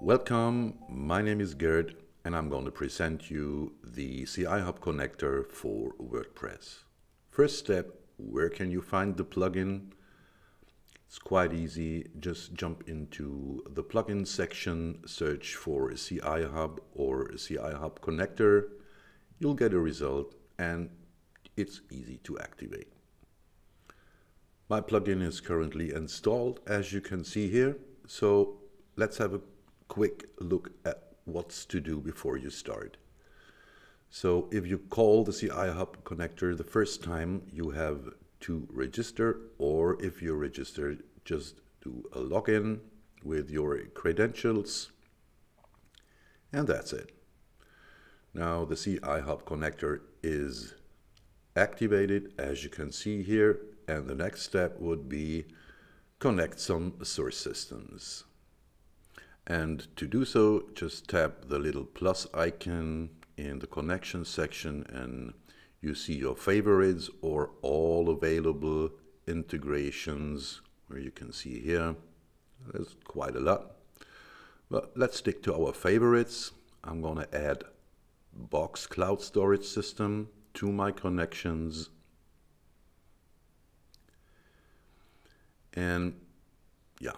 Welcome, my name is Gerd and I'm going to present you the CI Hub connector for WordPress. First step, where can you find the plugin? It's quite easy, just jump into the plugin section, search for CI Hub or CI Hub connector, you'll get a result and it's easy to activate. My plugin is currently installed as you can see here, so let's have a quick look at what's to do before you start. So if you call the CI Hub connector the first time, you have to register, or if you're registered, just do a login with your credentials, and that's it. Now the CI Hub connector is activated, as you can see here, and the next step would be connect some source systems. And to do so, just tap the little plus icon in the connection section and you see your favorites or all available integrations where you can see here. There's quite a lot. But let's stick to our favorites. I'm going to add Box Cloud Storage System to my connections. And yeah,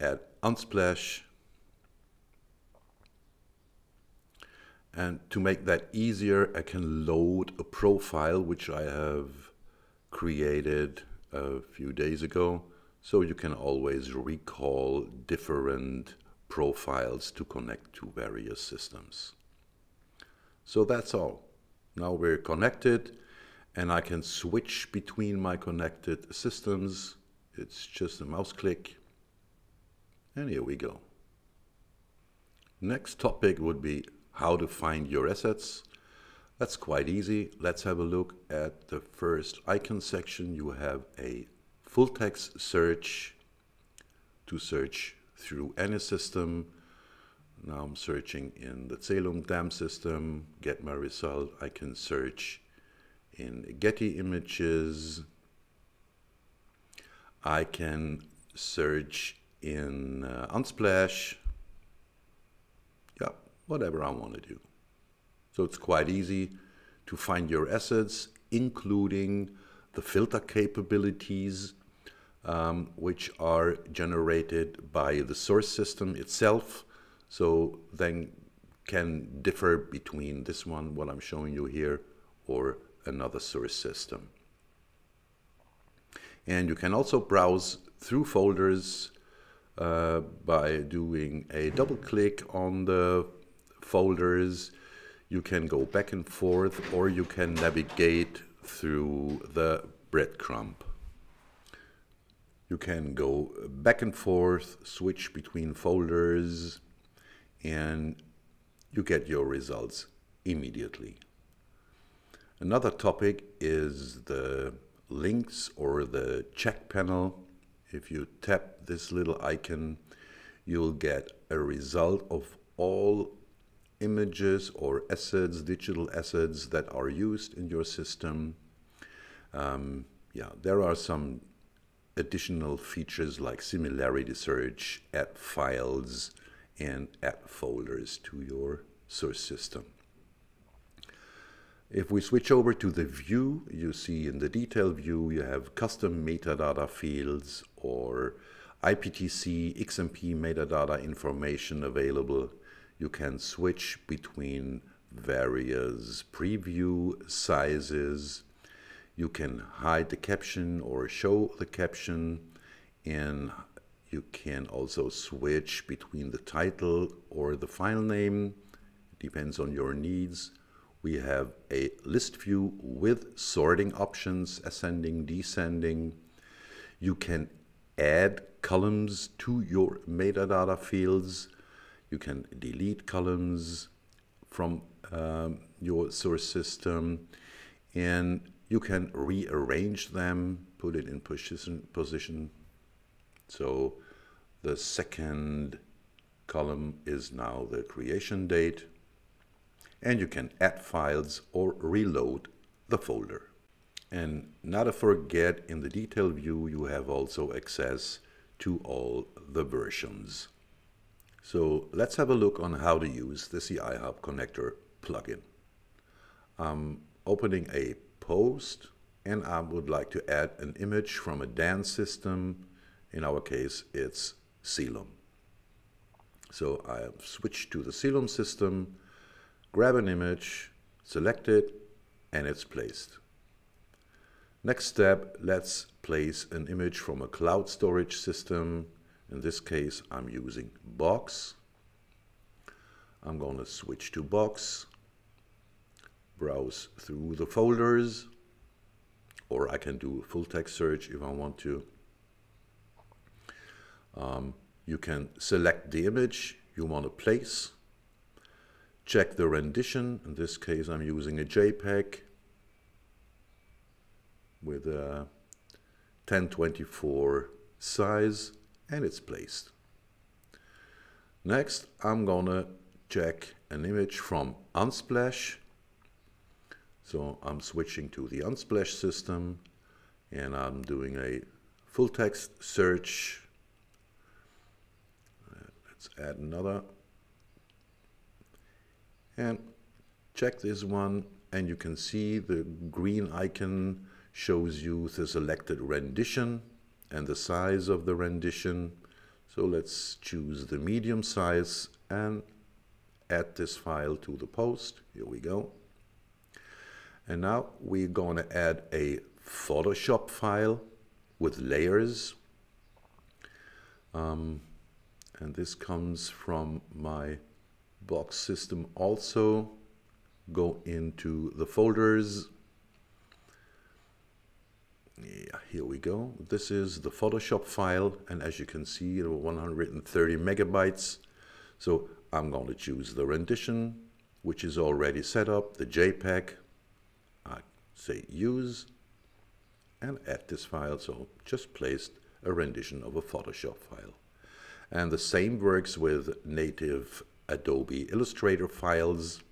add Unsplash. And to make that easier, I can load a profile which I have created a few days ago. So you can always recall different profiles to connect to various systems. So that's all. Now we're connected and I can switch between my connected systems. It's just a mouse click and here we go. Next topic would be how to find your assets. That's quite easy. Let's have a look at the first icon section. You have a full text search to search through any system. Now I'm searching in the Celum DAM system, get my result. I can search in Getty Images. I can search in uh, Unsplash. Yeah, whatever I want to do. So it's quite easy to find your assets, including the filter capabilities, um, which are generated by the source system itself. So then can differ between this one, what I'm showing you here, or another source system. And you can also browse through folders uh, by doing a double click on the folders. You can go back and forth or you can navigate through the breadcrumb. You can go back and forth, switch between folders, and you get your results immediately. Another topic is the links or the check panel if you tap this little icon, you'll get a result of all images or assets, digital assets that are used in your system. Um, yeah, there are some additional features like similarity search, add files, and add folders to your source system. If we switch over to the view, you see in the detail view, you have custom metadata fields or IPTC, XMP metadata information available. You can switch between various preview sizes. You can hide the caption or show the caption and you can also switch between the title or the file name. Depends on your needs we have a list view with sorting options, ascending, descending. You can add columns to your metadata fields. You can delete columns from um, your source system and you can rearrange them, put it in position, position. So the second column is now the creation date and you can add files or reload the folder. And not to forget, in the detail view, you have also access to all the versions. So let's have a look on how to use the CI Hub connector plugin. I'm opening a post and I would like to add an image from a DAM system. In our case, it's Celum. So I have switched to the Celum system, grab an image, select it, and it's placed. Next step, let's place an image from a cloud storage system. In this case, I'm using Box. I'm going to switch to Box, browse through the folders, or I can do a full text search if I want to. Um, you can select the image you want to place, check the rendition. In this case, I'm using a JPEG with a 1024 size and it's placed. Next, I'm gonna check an image from Unsplash. So I'm switching to the Unsplash system and I'm doing a full text search. Let's add another. And check this one and you can see the green icon shows you the selected rendition and the size of the rendition. So let's choose the medium size and add this file to the post. Here we go. And now we're going to add a Photoshop file with layers. Um, and this comes from my box system also. Go into the folders yeah, here we go. This is the Photoshop file, and as you can see, it was 130 megabytes. So I'm going to choose the rendition, which is already set up, the JPEG. I say use and add this file. So just placed a rendition of a Photoshop file. And the same works with native Adobe Illustrator files.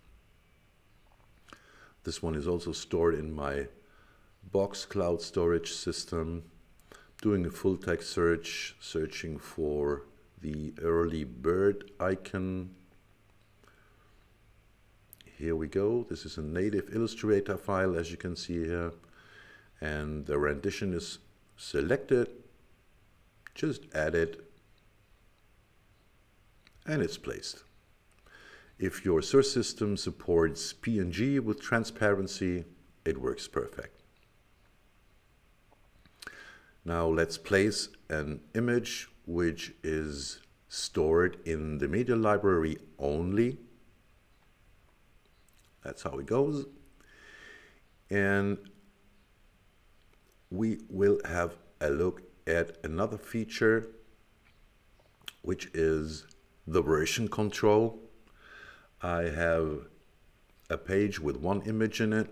This one is also stored in my box cloud storage system, doing a full text search, searching for the early bird icon. Here we go. This is a native Illustrator file, as you can see here. And the rendition is selected. Just add it. And it's placed. If your source system supports PNG with transparency, it works perfect. Now let's place an image which is stored in the media library only. That's how it goes. And we will have a look at another feature which is the version control. I have a page with one image in it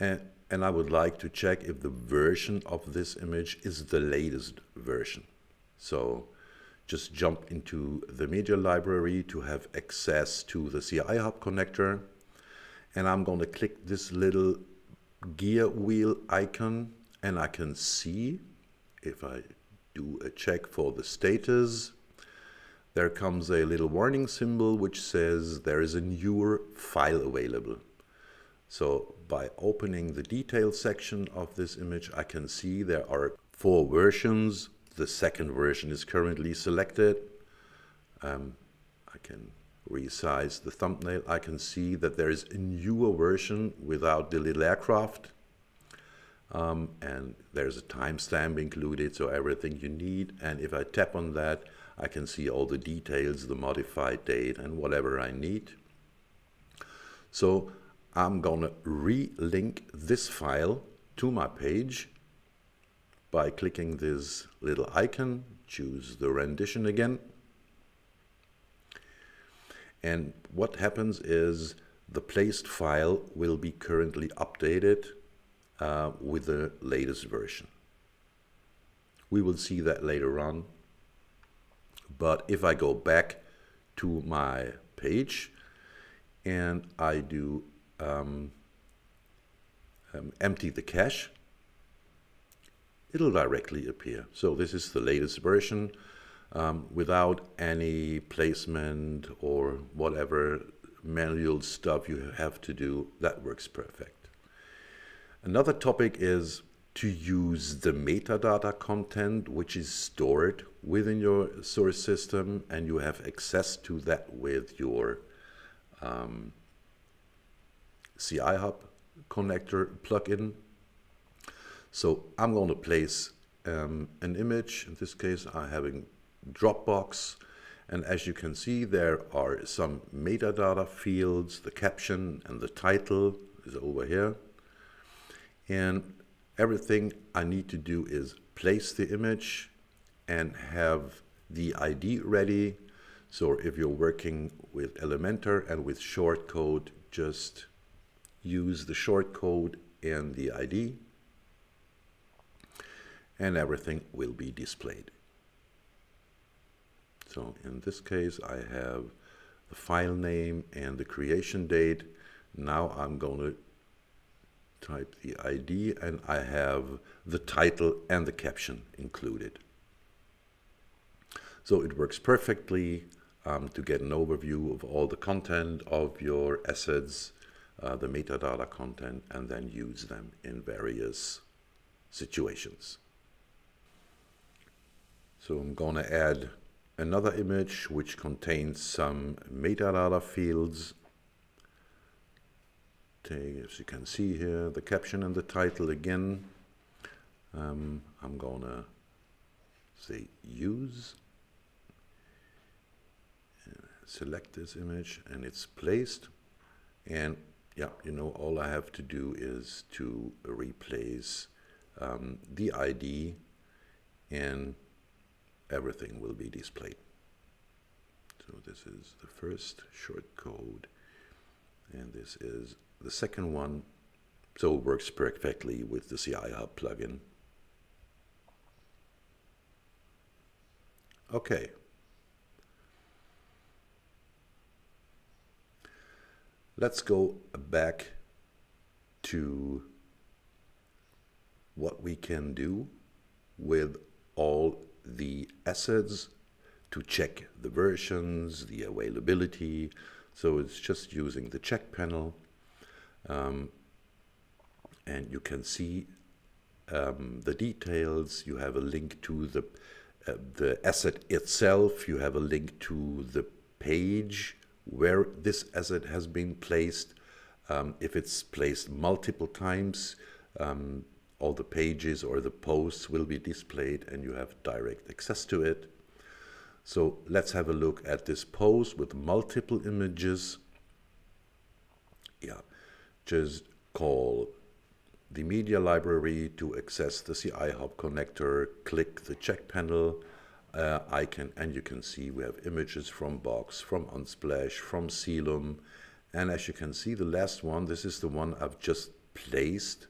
and and I would like to check if the version of this image is the latest version. So just jump into the media library to have access to the CI Hub connector. And I'm going to click this little gear wheel icon and I can see if I do a check for the status, there comes a little warning symbol which says there is a newer file available. So by opening the details section of this image, I can see there are four versions. The second version is currently selected. Um, I can resize the thumbnail. I can see that there is a newer version without the little aircraft. Um, and there's a timestamp included, so everything you need. And if I tap on that, I can see all the details, the modified date, and whatever I need. So I'm going to re-link this file to my page by clicking this little icon, choose the rendition again. And what happens is the placed file will be currently updated uh, with the latest version. We will see that later on. But if I go back to my page and I do um, um, empty the cache. it'll directly appear. So this is the latest version um, without any placement or whatever manual stuff you have to do. That works perfect. Another topic is to use the metadata content which is stored within your source system and you have access to that with your um, CI Hub connector plugin. So I'm going to place um, an image. In this case, I'm having Dropbox. And as you can see, there are some metadata fields. The caption and the title is over here. And everything I need to do is place the image and have the ID ready. So if you're working with Elementor and with shortcode, just use the shortcode and the ID and everything will be displayed. So in this case, I have the file name and the creation date. Now I'm going to type the ID and I have the title and the caption included. So it works perfectly um, to get an overview of all the content of your assets, uh, the metadata content, and then use them in various situations. So I'm going to add another image which contains some metadata fields. Take, as you can see here, the caption and the title again. Um, I'm to say use. Select this image and it's placed. And yeah you know all I have to do is to replace um, the ID and everything will be displayed. So this is the first short code and this is the second one so it works perfectly with the CI Hub plugin okay Let's go back to what we can do with all the assets to check the versions, the availability. So it's just using the check panel. Um, and you can see um, the details. You have a link to the, uh, the asset itself. You have a link to the page where this asset has been placed. Um, if it's placed multiple times, um, all the pages or the posts will be displayed and you have direct access to it. So let's have a look at this post with multiple images. Yeah, just call the media library to access the CI Hub connector, click the check panel, uh, icon and you can see we have images from Box, from Unsplash, from Celum and as you can see the last one, this is the one I've just placed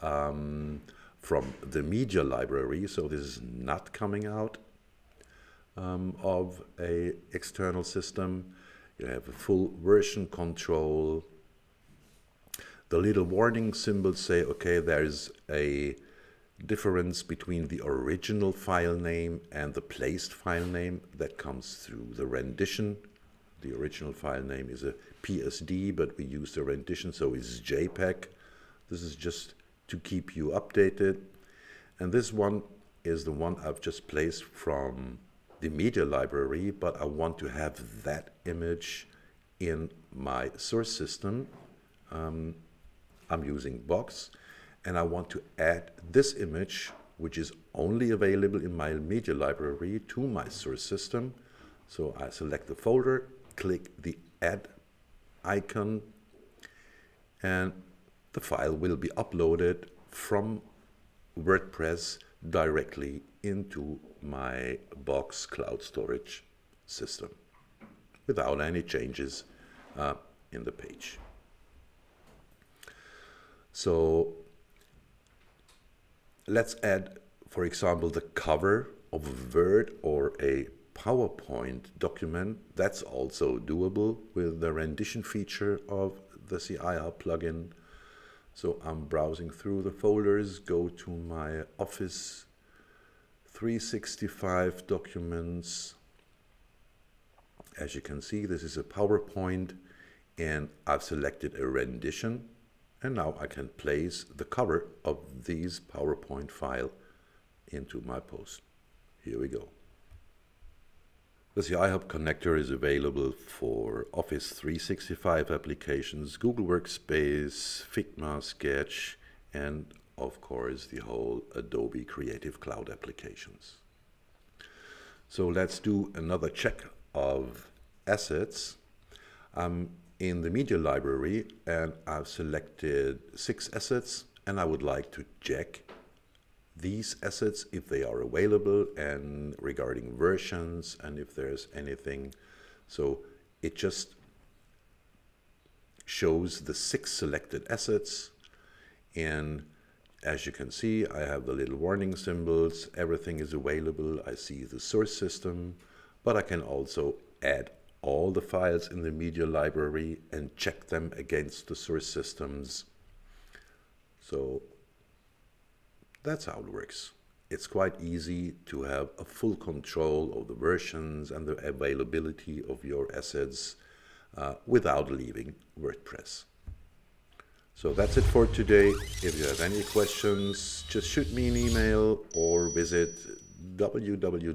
um, from the media library so this is not coming out um, of a external system. You have a full version control. The little warning symbols say okay there's a difference between the original file name and the placed file name that comes through the rendition. The original file name is a PSD, but we use the rendition, so it's JPEG. This is just to keep you updated. And this one is the one I've just placed from the media library, but I want to have that image in my source system. Um, I'm using Box and I want to add this image, which is only available in my media library, to my source system. So I select the folder, click the add icon, and the file will be uploaded from WordPress directly into my Box cloud storage system without any changes uh, in the page. So let's add, for example, the cover of a Word or a PowerPoint document. That's also doable with the rendition feature of the CIR plugin. So I'm browsing through the folders, go to my Office 365 documents. As you can see, this is a PowerPoint and I've selected a rendition and now I can place the cover of this PowerPoint file into my post. Here we go. The CI Hub connector is available for Office 365 applications, Google Workspace, Figma, Sketch, and of course, the whole Adobe Creative Cloud applications. So let's do another check of assets. I'm in the media library and I've selected six assets and I would like to check these assets if they are available and regarding versions and if there's anything. So it just shows the six selected assets and as you can see, I have the little warning symbols. Everything is available. I see the source system, but I can also add all the files in the media library and check them against the source systems. So that's how it works. It's quite easy to have a full control of the versions and the availability of your assets uh, without leaving WordPress. So that's it for today. If you have any questions, just shoot me an email or visit www.cihub.com.